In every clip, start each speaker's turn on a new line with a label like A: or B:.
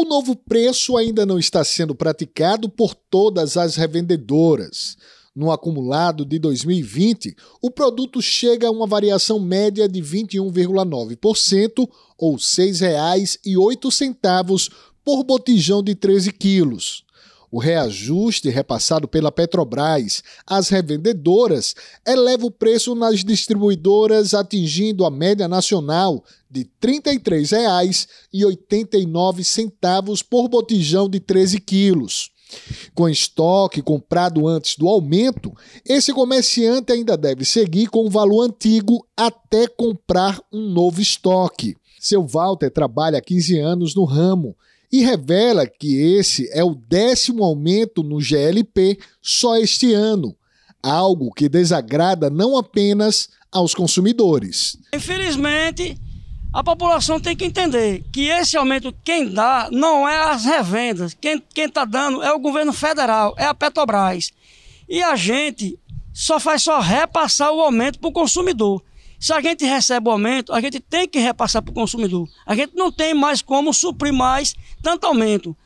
A: O novo preço ainda não está sendo praticado por todas as revendedoras. No acumulado de 2020, o produto chega a uma variação média de 21,9%, ou R$ 6,08 por botijão de 13 quilos. O reajuste repassado pela Petrobras às revendedoras eleva o preço nas distribuidoras, atingindo a média nacional de R$ 33,89 por botijão de 13 quilos. Com estoque comprado antes do aumento, esse comerciante ainda deve seguir com o valor antigo até comprar um novo estoque. Seu Walter trabalha há 15 anos no ramo e revela que esse é o décimo aumento no GLP só este ano, algo que desagrada não apenas aos consumidores.
B: Infelizmente, a população tem que entender que esse aumento quem dá não é as revendas, quem está dando é o governo federal, é a Petrobras. E a gente só faz só repassar o aumento para o consumidor. Se a gente recebe o aumento, a gente tem que repassar para o consumidor. A gente não tem mais como suprir mais tanto aumento.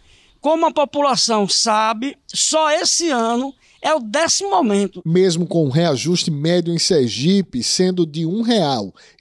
B: Como a população sabe, só esse ano é o décimo aumento.
A: Mesmo com o reajuste médio em Sergipe sendo de R$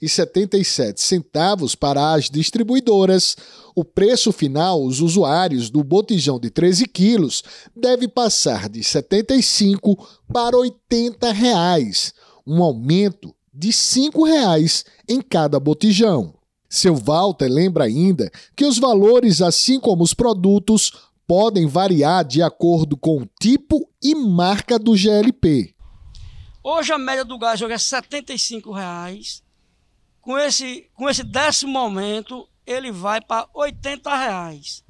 A: 1,77 para as distribuidoras, o preço final aos usuários do botijão de 13 quilos deve passar de R$ 75 para 80 reais, um aumento de R$ 5,00 em cada botijão. Seu Walter lembra ainda que os valores, assim como os produtos, podem variar de acordo com o tipo e marca do GLP.
B: Hoje a média do gás é R$ 75,00. Com esse, com esse décimo aumento, ele vai para R$ 80,00.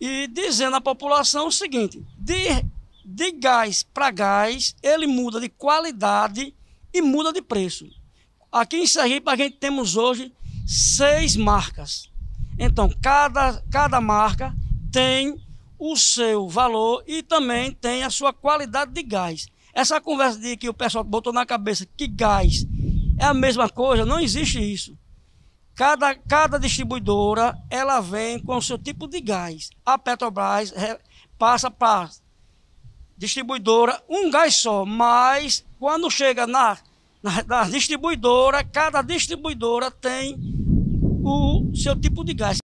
B: E dizendo à população o seguinte: de, de gás para gás, ele muda de qualidade e muda de preço. Aqui em Sergipe a gente temos hoje seis marcas. Então, cada, cada marca tem o seu valor e também tem a sua qualidade de gás. Essa conversa de que o pessoal botou na cabeça que gás é a mesma coisa, não existe isso. Cada, cada distribuidora ela vem com o seu tipo de gás. A Petrobras passa para distribuidora um gás só, mas quando chega na, na, na distribuidora, cada distribuidora tem o seu tipo de gás.